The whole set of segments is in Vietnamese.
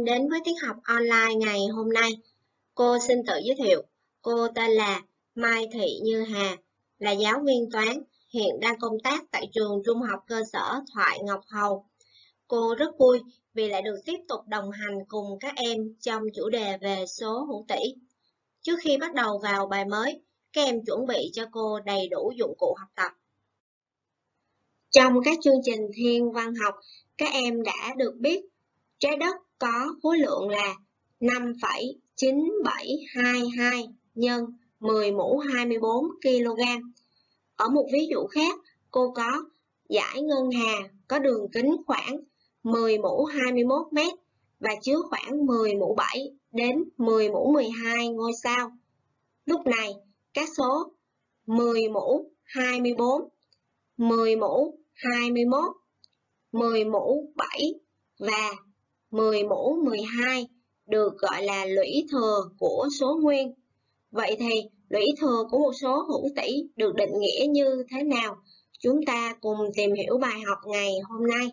em đến với tiết học online ngày hôm nay. Cô xin tự giới thiệu. Cô tên là Mai Thị Như Hà, là giáo viên toán, hiện đang công tác tại trường Trung học cơ sở Thoại Ngọc Hầu. Cô rất vui vì lại được tiếp tục đồng hành cùng các em trong chủ đề về số hữu tỷ. Trước khi bắt đầu vào bài mới, các em chuẩn bị cho cô đầy đủ dụng cụ học tập. Trong các chương trình thiên văn học, các em đã được biết trái đất có khối lượng là 5,9722 nhân 10 mũ 24 kg. Ở một ví dụ khác, cô có giải ngân hà có đường kính khoảng 10 mũ 21 m và chứa khoảng 10 mũ 7 đến 10 mũ 12 ngôi sao. Lúc này, các số 10 mũ 24, 10 mũ 21, 10 mũ 7 và 10 mũ 12 được gọi là lũy thừa của số nguyên. Vậy thì lũy thừa của một số hữu tỷ được định nghĩa như thế nào? Chúng ta cùng tìm hiểu bài học ngày hôm nay.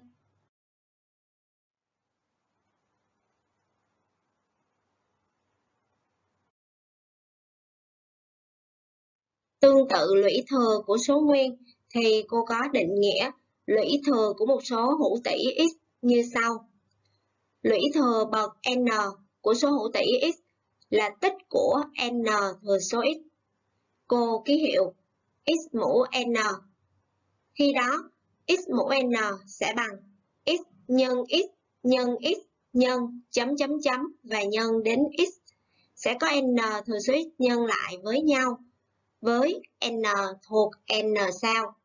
Tương tự lũy thừa của số nguyên thì cô có định nghĩa lũy thừa của một số hữu tỷ x như sau. Lũy thừa bậc n của số hữu tỉ x là tích của n thừa số x. Cô ký hiệu x mũ n. Khi đó, x mũ n sẽ bằng x nhân x nhân x nhân chấm chấm chấm và nhân đến x sẽ có n thừa số x nhân lại với nhau với n thuộc n sao.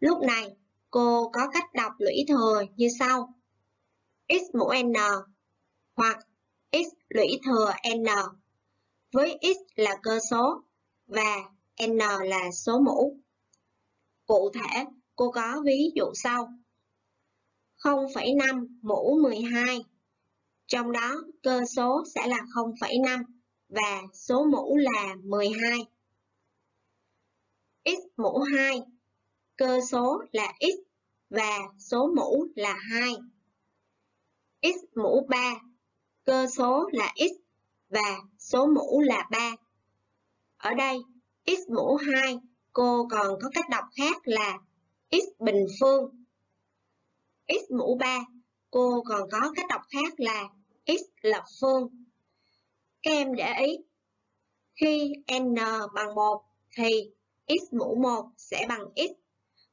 Lúc này, cô có cách đọc lũy thừa như sau x mũ n hoặc x lũy thừa n với x là cơ số và n là số mũ. Cụ thể, cô có ví dụ sau. 0,5 mũ 12. Trong đó, cơ số sẽ là 0,5 và số mũ là 12. x mũ 2. Cơ số là x và số mũ là 2 x mũ 3, cơ số là x và số mũ là 3. Ở đây, x mũ 2 cô còn có cách đọc khác là x bình phương. x mũ 3 cô còn có cách đọc khác là x lập phương. Các em để ý, khi n bằng 1 thì x mũ 1 sẽ bằng x.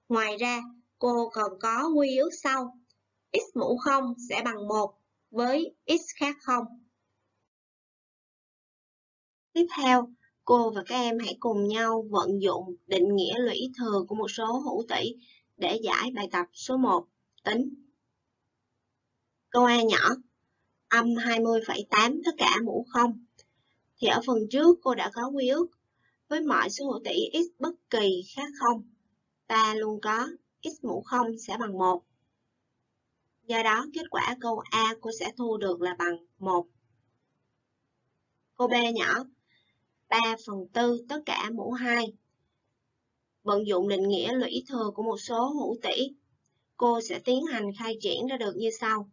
Ngoài ra, cô còn có quy ước sau x mũ 0 sẽ bằng 1 với x khác 0. Tiếp theo, cô và các em hãy cùng nhau vận dụng định nghĩa lũy thừa của một số hữu tỷ để giải bài tập số 1, tính. Câu A nhỏ, âm 20,8 tất cả mũ 0. Thì ở phần trước cô đã có quy ước với mọi số hữu tỷ x bất kỳ khác 0. Ta luôn có x mũ 0 sẽ bằng 1 Do đó, kết quả câu A cô sẽ thu được là bằng 1. Câu B nhỏ, 3 phần 4 tất cả mũ 2. Vận dụng định nghĩa lũy thừa của một số hữu tỷ, cô sẽ tiến hành khai triển ra được như sau.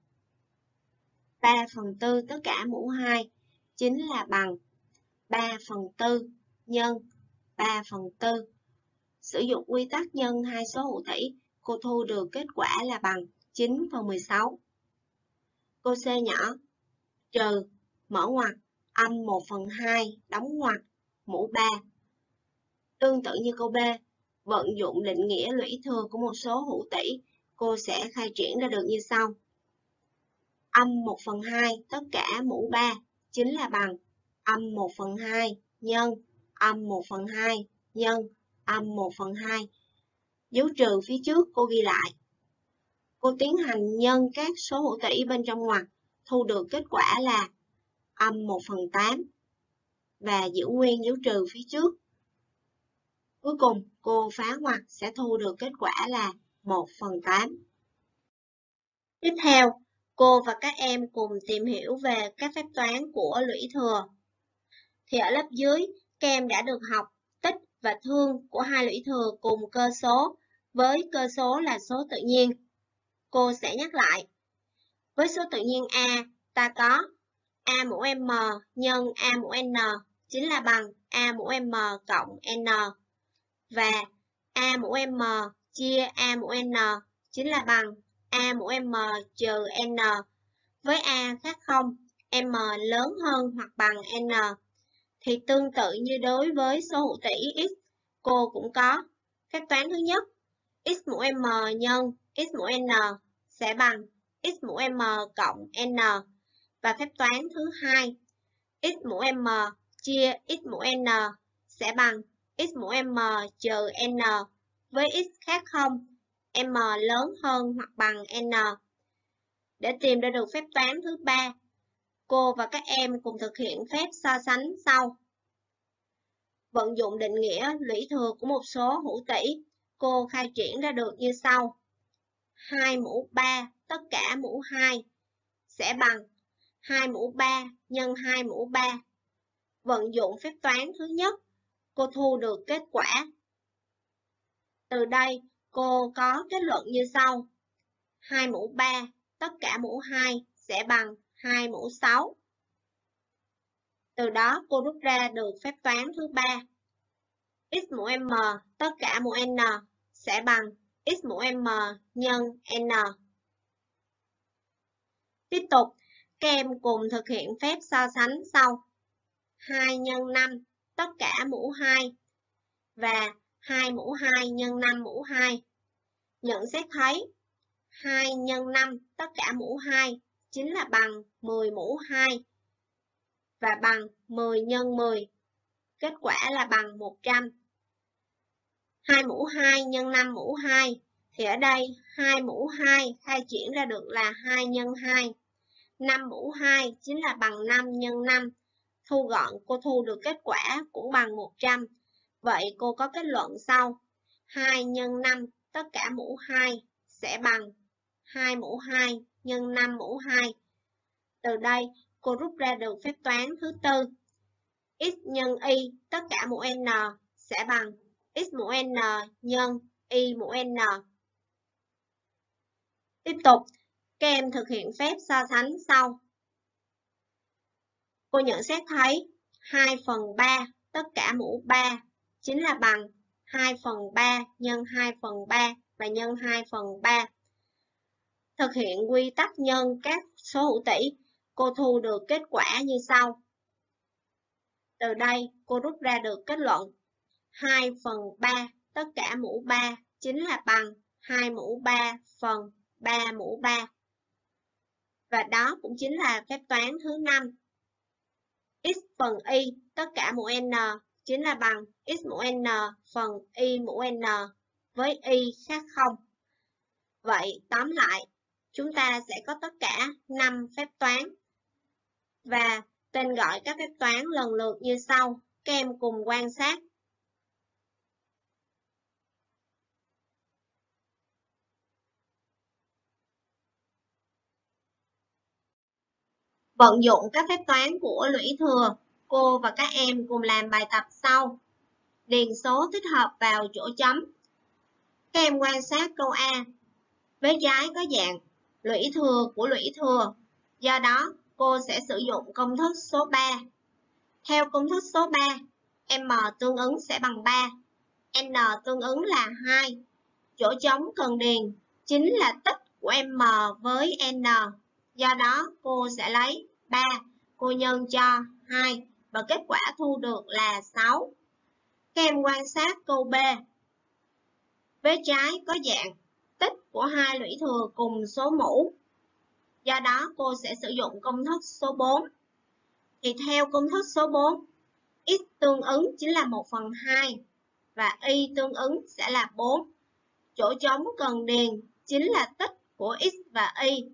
3 phần 4 tất cả mũ 2 chính là bằng 3 phần 4 nhân 3 phần 4. Sử dụng quy tắc nhân hai số hữu tỷ, cô thu được kết quả là bằng 9 phần 16. Cô C nhỏ, trừ, mở ngoặc, âm 1 phần 2, đóng ngoặc, mũ 3. Tương tự như câu B, vận dụng định nghĩa lũy thừa của một số hữu tỷ, cô sẽ khai triển ra được như sau. Âm 1 phần 2 tất cả mũ 3 chính là bằng âm 1 phần 2 nhân âm 1 phần 2 nhân âm 1 phần 2. Dấu trừ phía trước cô ghi lại cô tiến hành nhân các số hữu tỉ bên trong ngoặc, thu được kết quả là âm 1 phần 8 và giữ nguyên dấu trừ phía trước. Cuối cùng, cô phá ngoặc sẽ thu được kết quả là 1 phần 8. Tiếp theo, cô và các em cùng tìm hiểu về các phép toán của lũy thừa. Thì ở lớp dưới, các em đã được học tích và thương của hai lũy thừa cùng cơ số với cơ số là số tự nhiên cô sẽ nhắc lại. Với số tự nhiên A, ta có A mũ M nhân A mũ N chính là bằng A mũ M cộng N. Và A mũ M chia A mũ N chính là bằng A mũ M trừ N. Với A khác không M lớn hơn hoặc bằng N. Thì tương tự như đối với số hữu tỉ X, cô cũng có phép toán thứ nhất. X mũ M nhân X mũ N sẽ bằng X mũ M cộng N. Và phép toán thứ hai, X mũ M chia X mũ N sẽ bằng X mũ M trừ N với X khác không, m lớn hơn hoặc bằng n. Để tìm ra được phép toán thứ ba, cô và các em cùng thực hiện phép so sánh sau. Vận dụng định nghĩa lũy thừa của một số hữu tỉ, cô khai triển ra được như sau. 2 mũ 3 tất cả mũ 2 sẽ bằng 2 mũ 3 nhân 2 mũ 3. Vận dụng phép toán thứ nhất, cô thu được kết quả. Từ đây, Cô có kết luận như sau. 2 mũ 3, tất cả mũ 2 sẽ bằng 2 mũ 6. Từ đó cô rút ra được phép toán thứ ba. x mũ m tất cả mũ n sẽ bằng x mũ m nhân n. Tiếp tục, các em cùng thực hiện phép so sánh sau. 2 nhân 5 tất cả mũ 2 và 2 mũ 2 nhân 5 mũ 2. Nhận xét thấy 2 nhân 5 tất cả mũ 2 chính là bằng 10 mũ 2 và bằng 10 nhân 10. Kết quả là bằng 100. 2 mũ 2 nhân 5 mũ 2 thì ở đây 2 mũ 2 khai chuyển ra được là 2 nhân 2. 5 mũ 2 chính là bằng 5 nhân 5. Thu gọn cô thu được kết quả cũng bằng 100. Vậy cô có kết luận sau. 2 nhân 5 tất cả mũ 2 sẽ bằng 2 mũ 2 nhân 5 mũ 2. Từ đây, cô rút ra được phép toán thứ tư. x nhân y tất cả mũ n sẽ bằng x mũ n nhân y mũ n. Tiếp tục, các em thực hiện phép so sánh sau. Cô nhận xét thấy 2 phần 3 tất cả mũ 3 chính là bằng 2 phần 3 nhân 2 phần 3 và nhân 2 phần 3. Thực hiện quy tắc nhân các số hữu tỉ, cô thu được kết quả như sau. Từ đây, cô rút ra được kết luận 2 phần 3 tất cả mũ 3 chính là bằng 2 mũ 3 phần 3 mũ 3. Và đó cũng chính là phép toán thứ 5. x phần y tất cả mũ n chính là bằng x mũ n phần y mũ n với y khác 0. Vậy tóm lại, chúng ta sẽ có tất cả 5 phép toán. Và tên gọi các phép toán lần lượt như sau. Các em cùng quan sát. Vận dụng các phép toán của lũy thừa cô và các em cùng làm bài tập sau. Điền số thích hợp vào chỗ chấm. Các em quan sát câu A. Vế trái có dạng lũy thừa của lũy thừa. Do đó, cô sẽ sử dụng công thức số 3. Theo công thức số 3, M tương ứng sẽ bằng 3. N tương ứng là 2. Chỗ trống cần điền chính là tích của M với N. Do đó, cô sẽ lấy 3, cô nhân cho 2 và kết quả thu được là 6. Các em quan sát câu B. Vế trái có dạng tích của hai lũy thừa cùng số mũ. Do đó cô sẽ sử dụng công thức số 4. Thì theo công thức số 4, x tương ứng chính là 1 phần 2 và y tương ứng sẽ là 4. Chỗ trống cần điền chính là tích của x và y.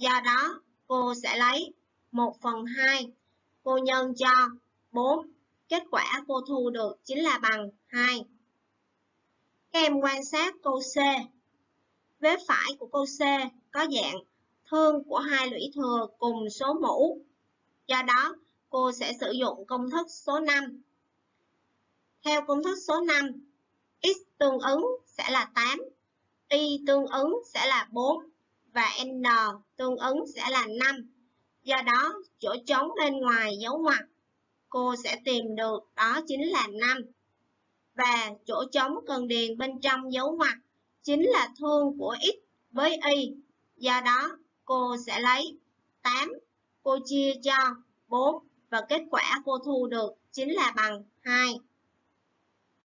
Do đó cô sẽ lấy 1 phần 2 cô nhân cho 4. Kết quả cô thu được chính là bằng 2. Các em quan sát câu C. Vế phải của câu C có dạng thương của hai lũy thừa cùng số mũ. Do đó, cô sẽ sử dụng công thức số 5. Theo công thức số 5, x tương ứng sẽ là 8, y tương ứng sẽ là 4 và n tương ứng sẽ là 5. Do đó, chỗ trống bên ngoài dấu ngoặc cô sẽ tìm được đó chính là 5. Và chỗ trống cần điền bên trong dấu ngoặc chính là thương của x với y. Do đó, cô sẽ lấy 8, cô chia cho 4 và kết quả cô thu được chính là bằng 2.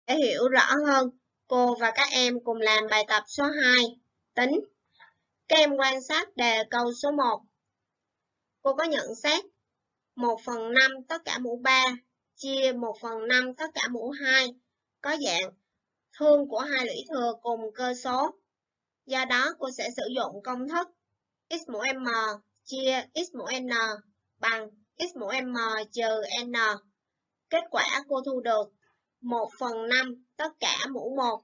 Để hiểu rõ hơn, cô và các em cùng làm bài tập số 2, tính. Các em quan sát đề câu số 1. Cô có nhận xét 1 phần 5 tất cả mũ 3 chia 1 phần 5 tất cả mũ 2 có dạng thương của hai lũy thừa cùng cơ số. Do đó, cô sẽ sử dụng công thức x mũ m chia x mũ n bằng x mũ m trừ n. Kết quả cô thu được 1 phần 5 tất cả mũ 1.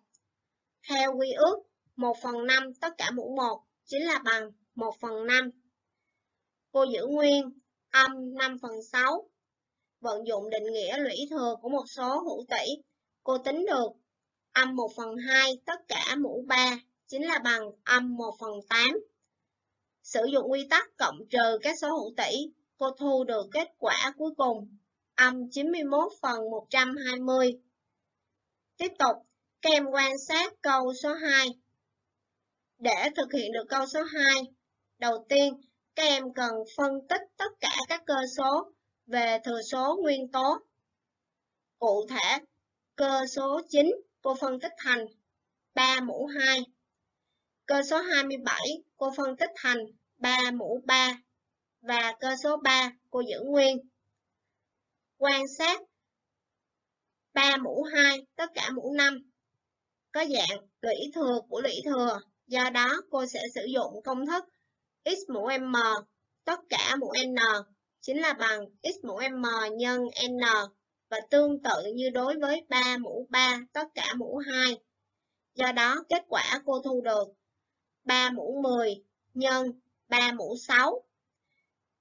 Theo quy ước, 1 phần 5 tất cả mũ 1 chính là bằng 1 phần 5. Cô giữ nguyên âm 5 phần 6. Vận dụng định nghĩa lũy thừa của một số hữu tỷ, cô tính được âm 1 phần 2 tất cả mũ 3 chính là bằng âm 1 phần 8. Sử dụng quy tắc cộng trừ các số hữu tỷ, cô thu được kết quả cuối cùng âm 91 phần 120. Tiếp tục, các em quan sát câu số 2. Để thực hiện được câu số 2, đầu tiên các em cần phân tích tất cả các cơ số về thừa số nguyên tố. Cụ thể, cơ số 9 cô phân tích thành 3 mũ 2. Cơ số 27 cô phân tích thành 3 mũ 3 và cơ số 3 cô giữ nguyên. Quan sát 3 mũ 2 tất cả mũ 5 có dạng lũy thừa của lũy thừa. Do đó cô sẽ sử dụng công thức x mũ m tất cả mũ n chính là bằng x mũ m nhân n và tương tự như đối với 3 mũ 3 tất cả mũ 2. Do đó kết quả cô thu được 3 mũ 10 nhân 3 mũ 6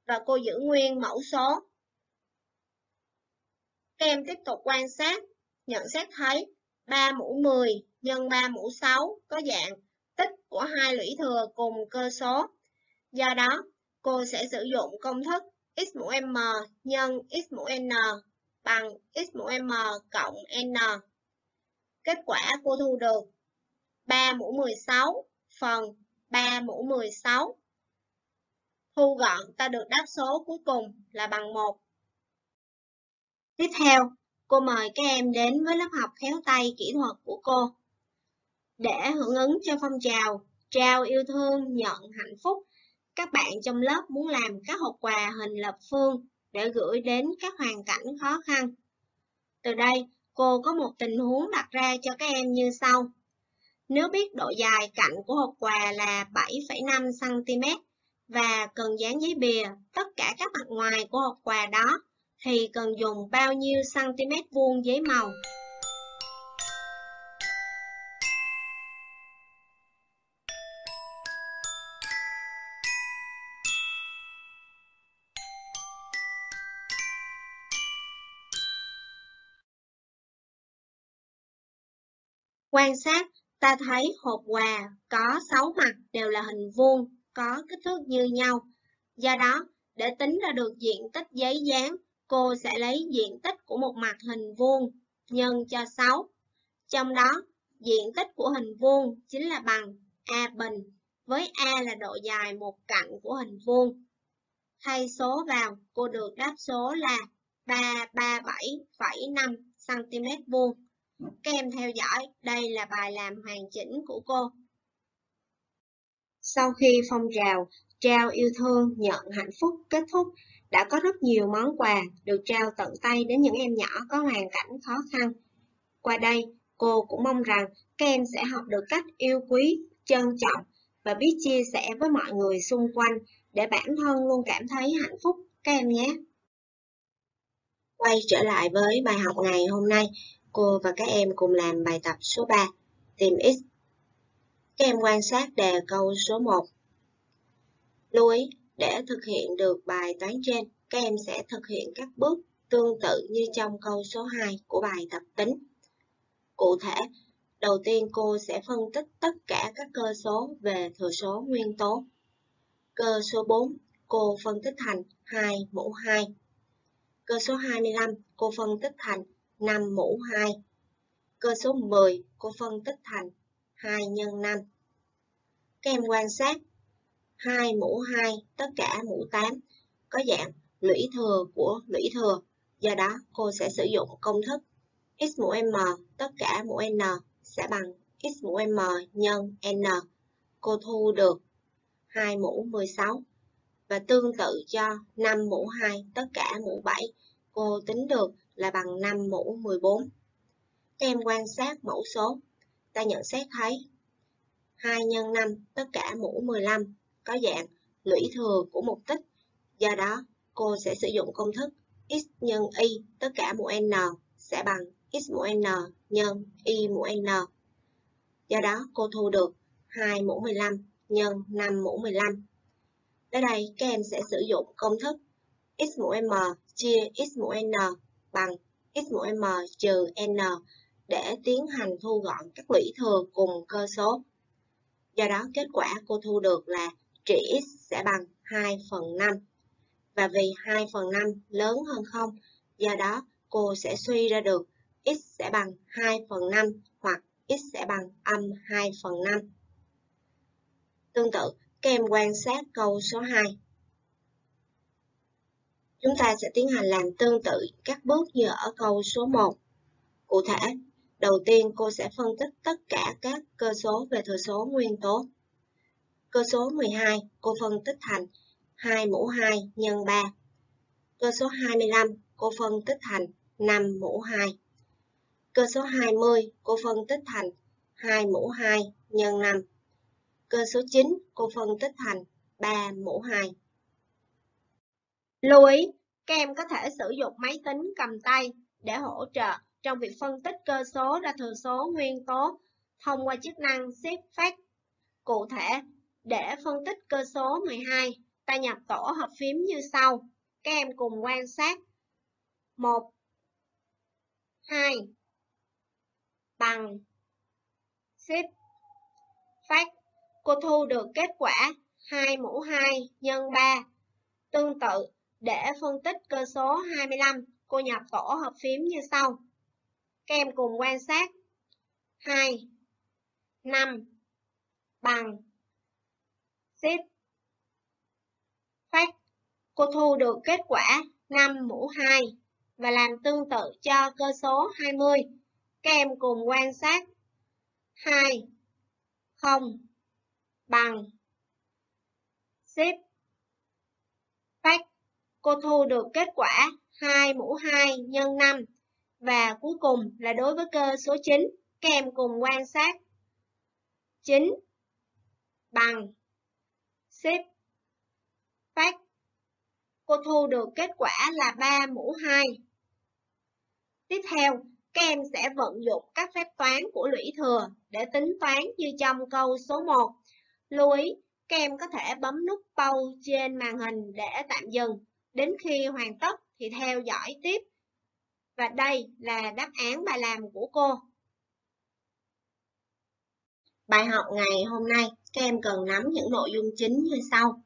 và cô giữ nguyên mẫu số. Các em tiếp tục quan sát, nhận xét thấy 3 mũ 10 nhân 3 mũ 6 có dạng tích của hai lũy thừa cùng cơ số. Do đó, cô sẽ sử dụng công thức x mũ m nhân x mũ n bằng x mũ m cộng n. Kết quả cô thu được 3 mũ 16 phần 3 mũ 16. Thu gọn ta được đáp số cuối cùng là bằng 1. Tiếp theo, cô mời các em đến với lớp học khéo tay kỹ thuật của cô. Để hưởng ứng cho phong trào trao yêu thương nhận hạnh phúc các bạn trong lớp muốn làm các hộp quà hình lập phương để gửi đến các hoàn cảnh khó khăn. Từ đây, cô có một tình huống đặt ra cho các em như sau. Nếu biết độ dài cạnh của hộp quà là 7,5cm và cần dán giấy bìa tất cả các mặt ngoài của hộp quà đó, thì cần dùng bao nhiêu cm vuông giấy màu Quan sát, ta thấy hộp quà có 6 mặt đều là hình vuông, có kích thước như nhau. Do đó, để tính ra được diện tích giấy dán, cô sẽ lấy diện tích của một mặt hình vuông nhân cho 6. Trong đó, diện tích của hình vuông chính là bằng A bình, với A là độ dài một cạnh của hình vuông. Thay số vào, cô được đáp số là 337,5 cm vuông. Các em theo dõi, đây là bài làm hoàn chỉnh của cô. Sau khi phong trào trao yêu thương, nhận hạnh phúc kết thúc, đã có rất nhiều món quà được trao tận tay đến những em nhỏ có hoàn cảnh khó khăn. Qua đây, cô cũng mong rằng các em sẽ học được cách yêu quý, trân trọng và biết chia sẻ với mọi người xung quanh để bản thân luôn cảm thấy hạnh phúc các em nhé. Quay trở lại với bài học ngày hôm nay, Cô và các em cùng làm bài tập số 3, tìm x. Các em quan sát đề câu số 1. Lưu ý, để thực hiện được bài toán trên, các em sẽ thực hiện các bước tương tự như trong câu số 2 của bài tập tính. Cụ thể, đầu tiên cô sẽ phân tích tất cả các cơ số về thừa số nguyên tố. Cơ số 4, cô phân tích thành 2 mũ 2. Cơ số 25, cô phân tích thành 5 mũ 2. Cơ số 10, cô phân tích thành 2 nhân 5. Các em quan sát 2 mũ 2 tất cả mũ 8 có dạng lũy thừa của lũy thừa. Do đó, cô sẽ sử dụng công thức x mũ m tất cả mũ n sẽ bằng x mũ m nhân n. Cô thu được 2 mũ 16. Và tương tự cho 5 mũ 2 tất cả mũ 7, cô tính được là bằng 5 mũ 14. Các em quan sát mẫu số, ta nhận xét thấy 2 x 5 tất cả mũ 15 có dạng lũy thừa của một tích. Do đó, cô sẽ sử dụng công thức x nhân y tất cả mũ n sẽ bằng x mũ n nhân y mũ n. Do đó, cô thu được 2 mũ 15 nhân 5 mũ 15. Tới đây, các em sẽ sử dụng công thức x mũ m chia x mũ n bằng x mũ m trừ n để tiến hành thu gọn các lũy thừa cùng cơ số. Do đó, kết quả cô thu được là trị x sẽ bằng 2 phần 5. Và vì 2 phần 5 lớn hơn 0, do đó cô sẽ suy ra được x sẽ bằng 2 phần 5 hoặc x sẽ bằng âm 2 phần 5. Tương tự, các em quan sát câu số 2. Chúng ta sẽ tiến hành làm tương tự các bước như ở câu số 1. Cụ thể, đầu tiên cô sẽ phân tích tất cả các cơ số về thừa số nguyên tố. Cơ số 12 cô phân tích thành 2 mũ 2 nhân 3. Cơ số 25 cô phân tích thành 5 mũ 2. Cơ số 20 cô phân tích thành 2 mũ 2 nhân 5. Cơ số 9 cô phân tích thành 3 mũ 2. Lưu ý, các em có thể sử dụng máy tính cầm tay để hỗ trợ trong việc phân tích cơ số ra thừa số nguyên tố thông qua chức năng Shift Fact. Cụ thể, để phân tích cơ số 12, ta nhập tổ hợp phím như sau. Các em cùng quan sát. 1 2 bằng Shift Fact cô thu được kết quả 2 mũ 2 nhân 3. Tương tự, để phân tích cơ số 25, cô nhập tổ hợp phím như sau. Các em cùng quan sát. 2, 5, bằng, shift, phát. Cô thu được kết quả 5 mũ 2 và làm tương tự cho cơ số 20. Các em cùng quan sát. 2, 0, bằng ship cô thu được kết quả 2 mũ 2 nhân 5 và cuối cùng là đối với cơ số 9 các em cùng quan sát 9 bằng xếp fact cô thu được kết quả là 3 mũ 2 tiếp theo các em sẽ vận dụng các phép toán của lũy thừa để tính toán như trong câu số 1 Lưu ý, các em có thể bấm nút pause trên màn hình để tạm dừng. Đến khi hoàn tất thì theo dõi tiếp. Và đây là đáp án bài làm của cô. Bài học ngày hôm nay, các em cần nắm những nội dung chính như sau.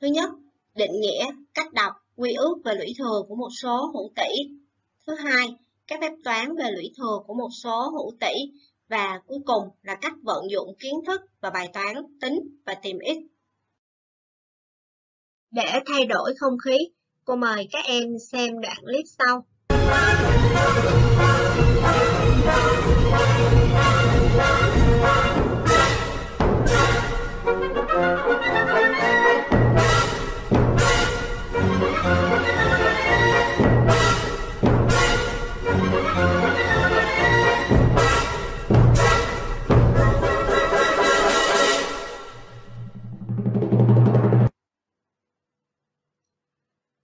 Thứ nhất, định nghĩa, cách đọc, quy ước về lũy thừa của một số hữu tỷ. Thứ hai, các phép toán về lũy thừa của một số hữu tỷ và cuối cùng là cách vận dụng kiến thức và bài toán tính và tìm x. Để thay đổi không khí, cô mời các em xem đoạn clip sau.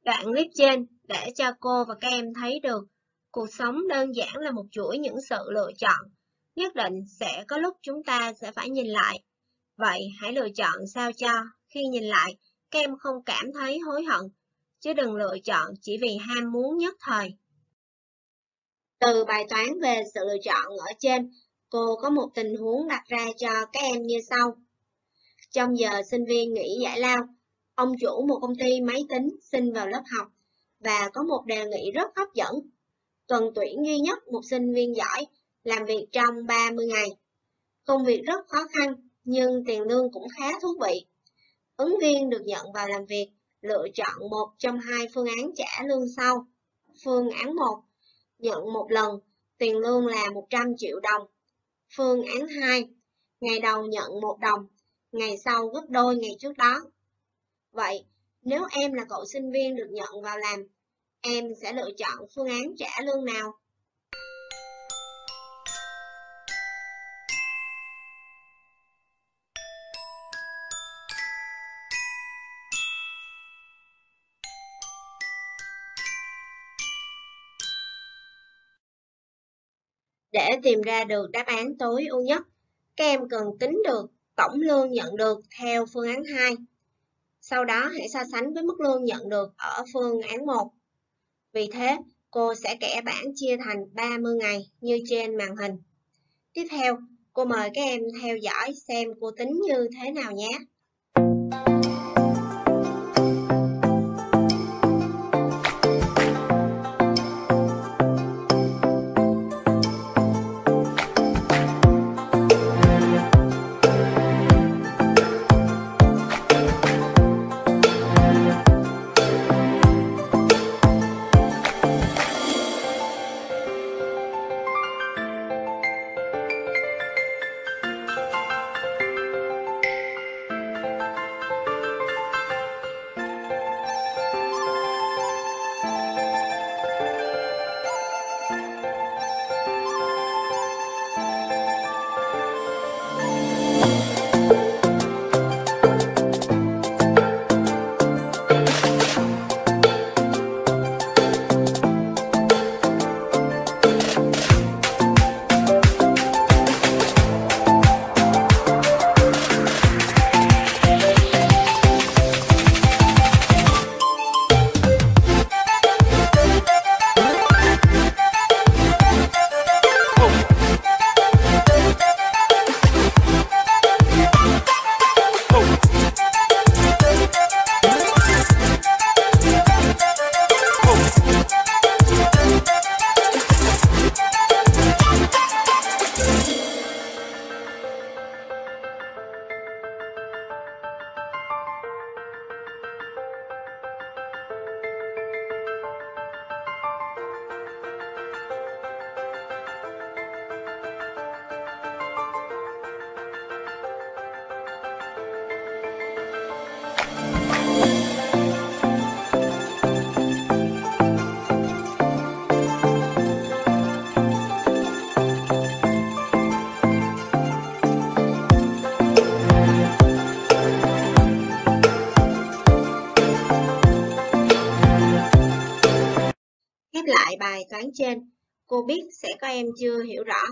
Đoạn clip trên để cho cô và các em thấy được cuộc sống đơn giản là một chuỗi những sự lựa chọn. Nhất định sẽ có lúc chúng ta sẽ phải nhìn lại. Vậy hãy lựa chọn sao cho khi nhìn lại các em không cảm thấy hối hận, chứ đừng lựa chọn chỉ vì ham muốn nhất thời. Từ bài toán về sự lựa chọn ở trên, cô có một tình huống đặt ra cho các em như sau. Trong giờ sinh viên nghỉ giải lao, Ông chủ một công ty máy tính xin vào lớp học và có một đề nghị rất hấp dẫn. Tuần tuyển duy nhất một sinh viên giỏi, làm việc trong 30 ngày. Công việc rất khó khăn, nhưng tiền lương cũng khá thú vị. Ứng viên được nhận vào làm việc, lựa chọn một trong hai phương án trả lương sau. Phương án 1, nhận một lần, tiền lương là 100 triệu đồng. Phương án 2, ngày đầu nhận một đồng, ngày sau gấp đôi ngày trước đó. Vậy, nếu em là cậu sinh viên được nhận vào làm, em sẽ lựa chọn phương án trả lương nào? Để tìm ra được đáp án tối ưu nhất, các em cần tính được tổng lương nhận được theo phương án 2. Sau đó hãy so sánh với mức lương nhận được ở phương án 1. Vì thế, cô sẽ kẻ bảng chia thành 30 ngày như trên màn hình. Tiếp theo, cô mời các em theo dõi xem cô tính như thế nào nhé. Bài toán trên. Cô biết sẽ có em chưa hiểu rõ,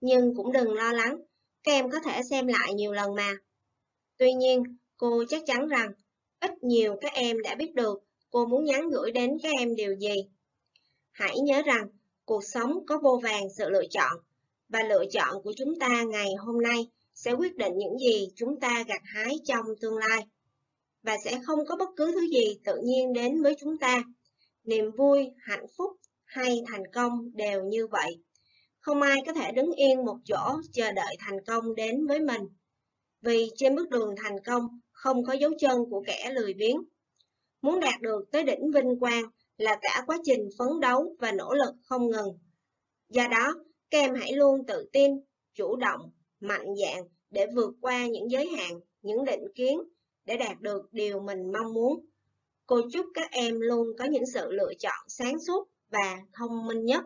nhưng cũng đừng lo lắng, các em có thể xem lại nhiều lần mà. Tuy nhiên, cô chắc chắn rằng, ít nhiều các em đã biết được cô muốn nhắn gửi đến các em điều gì. Hãy nhớ rằng, cuộc sống có vô vàng sự lựa chọn, và lựa chọn của chúng ta ngày hôm nay sẽ quyết định những gì chúng ta gặt hái trong tương lai. Và sẽ không có bất cứ thứ gì tự nhiên đến với chúng ta. Niềm vui, hạnh phúc hay thành công đều như vậy. Không ai có thể đứng yên một chỗ chờ đợi thành công đến với mình. Vì trên bước đường thành công không có dấu chân của kẻ lười biếng. Muốn đạt được tới đỉnh vinh quang là cả quá trình phấn đấu và nỗ lực không ngừng. Do đó, các em hãy luôn tự tin, chủ động, mạnh dạn để vượt qua những giới hạn, những định kiến để đạt được điều mình mong muốn. Cô chúc các em luôn có những sự lựa chọn sáng suốt và thông minh nhất.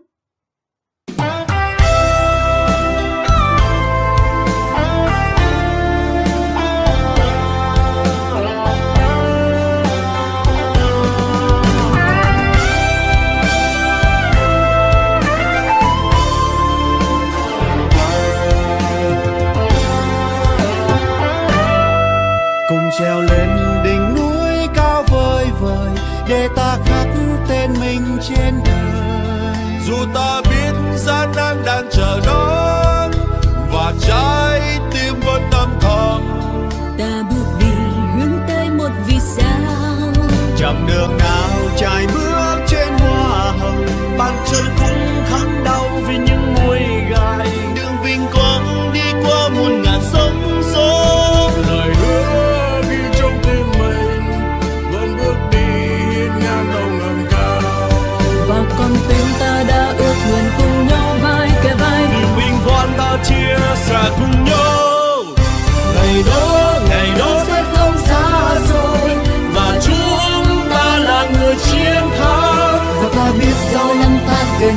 Chặng đường nào trải bước trên hoa hồng bàn chân cũng khắc đau vì những muối gai. Đường vinh quang đi qua muôn ngàn sóng gió. Lời hứa ghi trong tim mình vẫn bước đi hiên ngang đầu ngầm cao. Và con tim ta đã ước nguyện cùng nhau vai kề vai. Niềm vinh quang ta chia sẻ cùng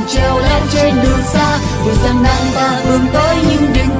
treo leo trên đường xa vừa sang nắng ta vươn tới những đỉnh